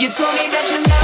You told me that you love